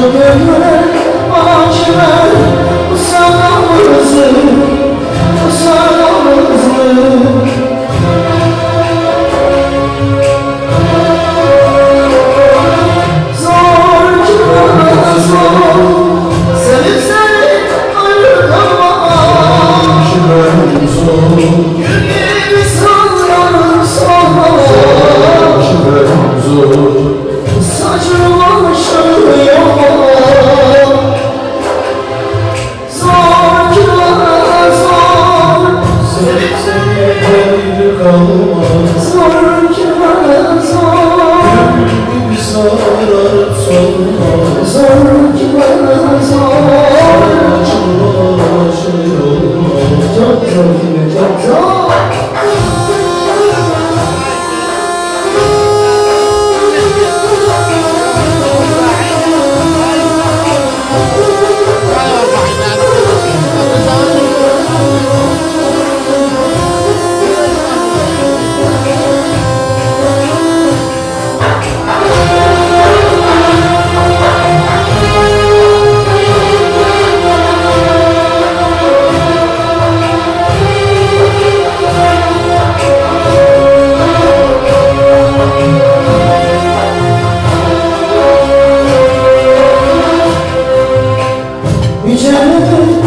Çılgınlık baş Seni yeterli kalır Jonathan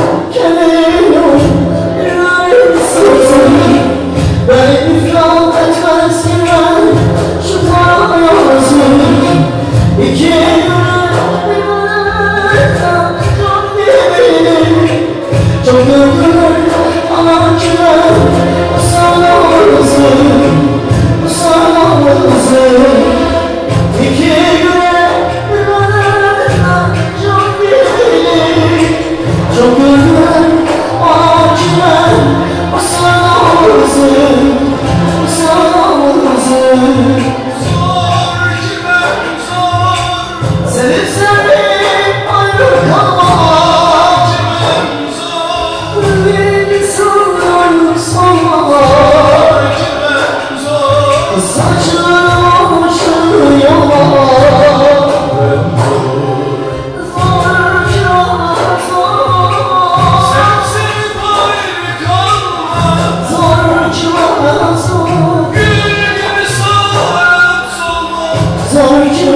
Zor ki